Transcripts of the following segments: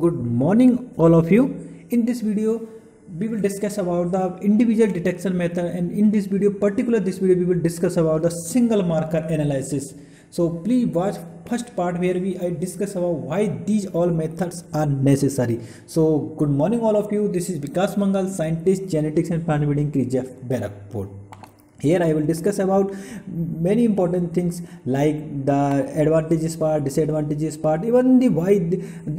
good morning all of you. In this video we will discuss about the individual detection method and in this video particular this video we will discuss about the single marker analysis. So please watch first part where we i discuss about why these all methods are necessary. So good morning all of you. This is vikas mangal scientist genetics and plant breeding kgf barakpur here i will discuss about many important things like the advantages part disadvantages part even the why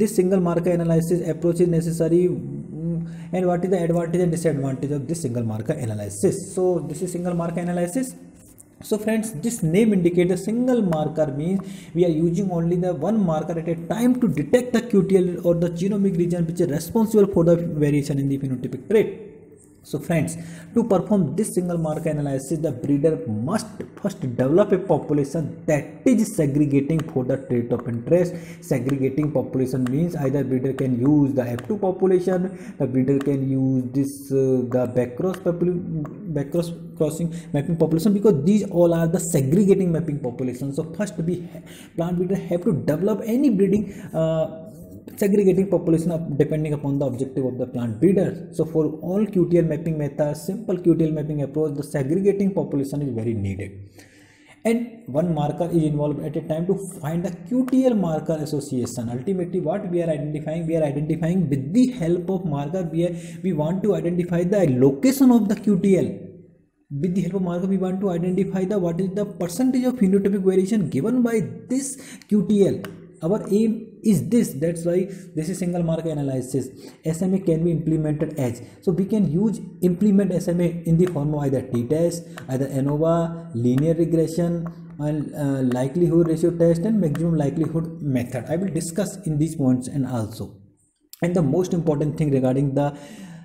this single marker analysis approach is necessary mm, and what is the advantage and disadvantage of this single marker analysis. So this is single marker analysis. So friends this name indicates a single marker means we are using only the one marker at a time to detect the qtl or the genomic region which is responsible for the variation in the phenotypic trait so friends, to perform this single marker analysis, the breeder must first develop a population that is segregating for the trait of interest. Segregating population means either breeder can use the F2 population, the breeder can use this uh, the backcross backcross crossing mapping population because these all are the segregating mapping population. So first we plant breeder have to develop any breeding uh, segregating population of depending upon the objective of the plant breeder. So for all QTL mapping methods, simple QTL mapping approach, the segregating population is very needed. And one marker is involved at a time to find the QTL marker association. Ultimately, what we are identifying, we are identifying with the help of marker, we, are, we want to identify the location of the QTL with the help of marker we want to identify the what is the percentage of phenotypic variation given by this qtl our aim is this that's why this is single marker analysis. Sma can be implemented as. So we can use implement sma in the form of either t-test either anova linear regression and uh, likelihood ratio test and maximum likelihood method. I will discuss in these points and also. And the most important thing regarding the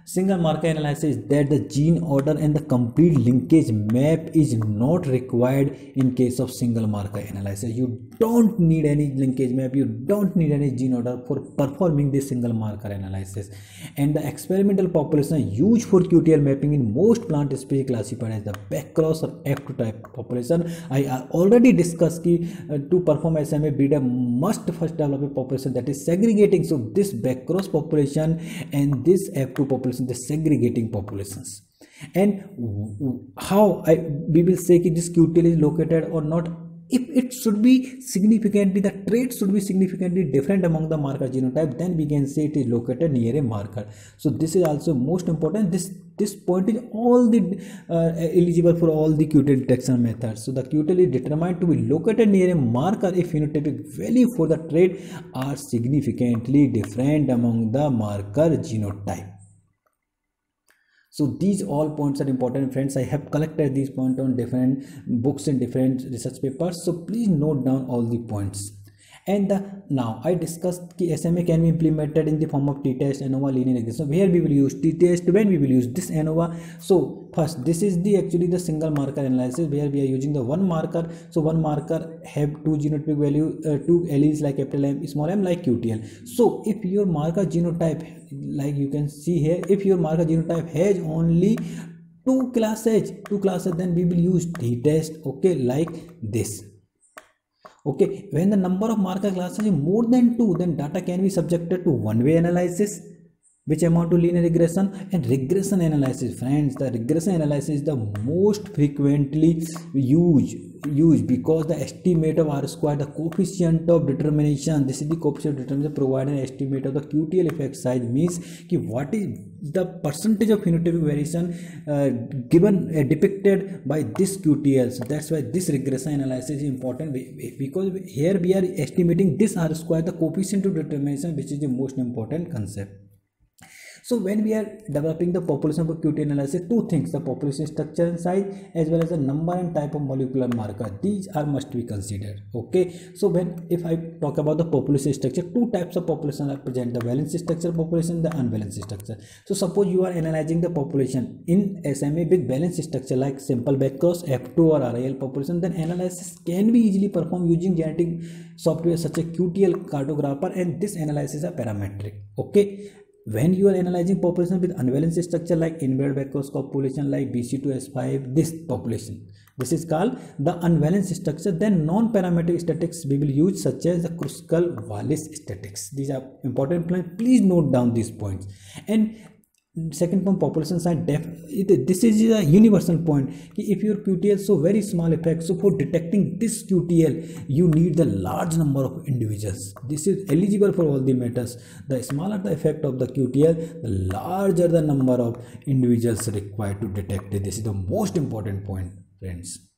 Single marker analysis that the gene order and the complete linkage map is not required in case of single marker analysis. You don't need any linkage map, you don't need any gene order for performing this single marker analysis. And the experimental population used for QTL mapping in most plant species classified as the backcross or F2 type population. I already discussed that uh, to perform SMA breeder must first develop a population that is segregating. So this backcross population and this F2 population the segregating populations. And how I, we will say that this QTL is located or not if it should be significantly the trait should be significantly different among the marker genotype then we can say it is located near a marker. So this is also most important. This this point is all the uh, eligible for all the QTL detection methods. So the QTL is determined to be located near a marker if phenotypic value for the trait are significantly different among the marker genotype so these all points are important friends. I have collected these points on different books and different research papers. So please note down all the points and the now I discuss कि S M A can be implemented in the form of T test ANOVA linear regression where we will use T test when we will use this ANOVA so first this is the actually the single marker analysis where we are using the one marker so one marker have two genotypic value two alleles like capital M small M like you T L so if your marker genotype like you can see है if your marker genotype has only two classes two classes then we will use T test okay like this okay when the number of marker classes is more than 2 then data can be subjected to one way analysis which amount to linear regression and regression analysis friends the regression analysis is the most frequently used used because the estimate of r square the coefficient of determination this is the coefficient of determination provide an estimate of the qtl effect size means ki what is the percentage of phenotypic variation uh, given uh, depicted by this qtl so that's why this regression analysis is important because here we are estimating this r square the coefficient of determination which is the most important concept so when we are developing the population for QT analysis, two things, the population structure and size as well as the number and type of molecular marker. These are must be considered. Okay. So when if I talk about the population structure, two types of population are present, the balance structure population, the unbalanced structure. So suppose you are analyzing the population in SMA with balance structure like simple backcross F2 or RIL population, then analysis can be easily performed using genetic software such as QTL cartographer and this analysis is parametric. Okay when you are analyzing population with unbalanced structure like inverted Beck's population like BC2S5 this population this is called the unbalanced structure. Then non-parametric statistics we will use such as the Kruskal-Wallis statistics. These are important points. Please note down these points. And second point population side def it, this is a universal point. If your qtl so very small effect so for detecting this qtl you need the large number of individuals. This is eligible for all the matters. The smaller the effect of the qtl the larger the number of individuals required to detect. It this is the most important point friends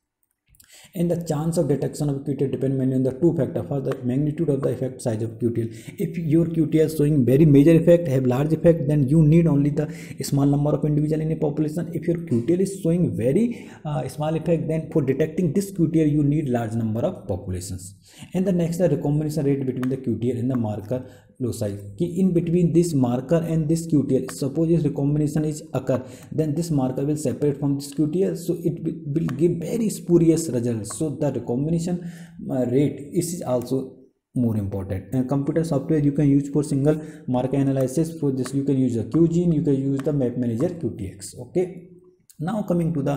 and the chance of detection of QTL depend mainly on the two factors. First, the magnitude of the effect size of QTL. If your QTL is showing very major effect, have large effect, then you need only the small number of individual in a population. If your QTL is showing very uh, small effect, then for detecting this QTL, you need large number of populations. And the next, the recombination rate between the QTL and the marker loci कि in between this marker and this QTL suppose if recombination is occur then this marker will separate from this QTL so it will give very spurious results so the recombination uh, rate is also more important and computer software you can use for single marker analysis for this you can use a QGene you can use the map manager QTX okay now coming to the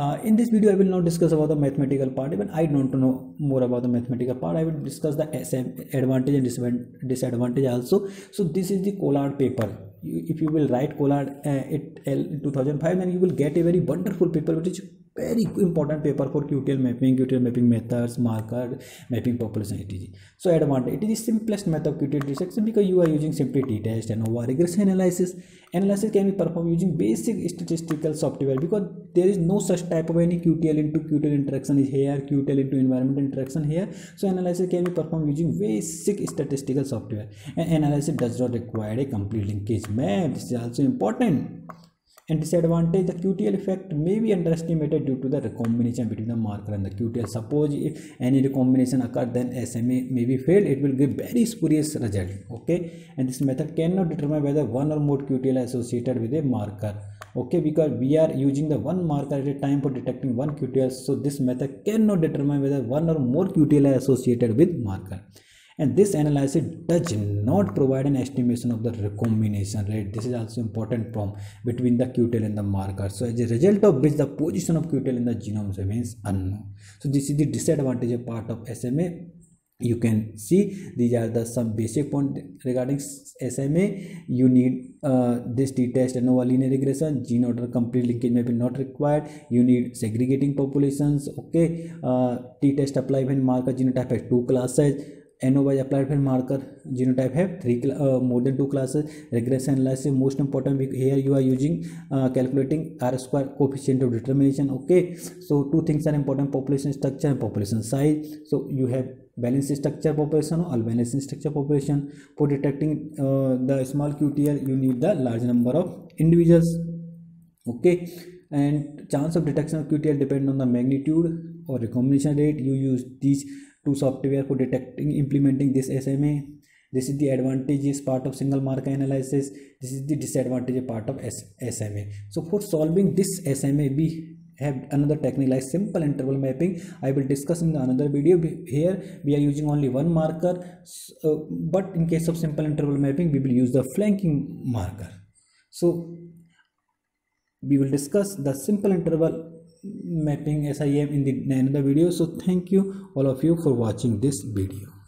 uh, in this video i will not discuss about the mathematical part. Even i don't know more about the mathematical part. I will discuss the SM advantage and disadvantage also. So this is the collard paper. You, if you will write collard uh, et al 2005 then you will get a very wonderful paper which is very important paper for QTL mapping QTL mapping methods marker mapping population it is so advantage it is simplest method of QTL dissection because you are using simply t test and over regression analysis analysis can be perform using basic statistical software because there is no such type of any QTL into QTL interaction is here QTL into environment interaction here so analysis can be perform using basic statistical software and analysis does not required a complete linkage map this is also important and disadvantage the QTL effect may be underestimated due to the recombination between the marker and the QTL. Suppose if any recombination occur then SMA may be failed. It will give very spurious result okay? And this method cannot determine whether one or more QTL associated with a marker okay? Because we are using the one marker at a time for detecting one QTL so this method cannot determine whether one or more QTL are associated with marker and this analysis does not provide an estimation of the recombination rate. This is also important from between the qtl and the marker. So as a result of which the position of qtl in the genome remains unknown. So this is the disadvantage of part of sma you can see these are the some basic point regarding SMA you need uh, this t-test and ANOVA linear regression. Gene order complete linkage may be not required. You need segregating populations. Okay uh, t-test apply when marker genotype has two classes ANOVA is applied फिर marker genotype है three more than two class regress analysis most important here you are using calculating R square coefficient of determination okay so two things are important population structure and population size so you have balance structure population or unbalance structure population for detecting the small Q T R you need the large number of individuals okay and chance of detection of Q T R depend on the magnitude और recombination rate you use these to software for detecting implementing this SMA. This is the advantageous part of single marker analysis. This is the disadvantage part of SMA. So for solving this SMA, we have another technique like simple interval mapping i will discuss in another video here we are using only one marker so, uh, but in case of simple interval mapping we will use the flanking marker so we will discuss the simple interval mapping SIM in the another video so thank you all of you for watching this video